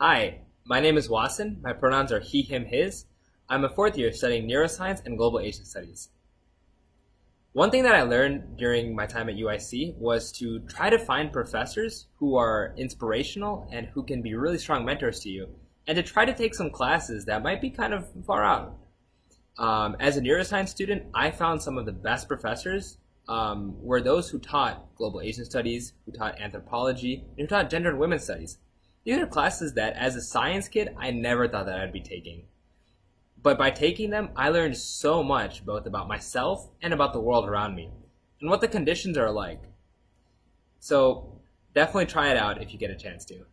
Hi, my name is Wasan. My pronouns are he, him, his. I'm a fourth year studying neuroscience and global Asian studies. One thing that I learned during my time at UIC was to try to find professors who are inspirational and who can be really strong mentors to you, and to try to take some classes that might be kind of far out. Um, as a neuroscience student, I found some of the best professors um, were those who taught global Asian studies, who taught anthropology, and who taught gender and women's studies. These are classes that, as a science kid, I never thought that I'd be taking. But by taking them, I learned so much both about myself and about the world around me and what the conditions are like. So definitely try it out if you get a chance to.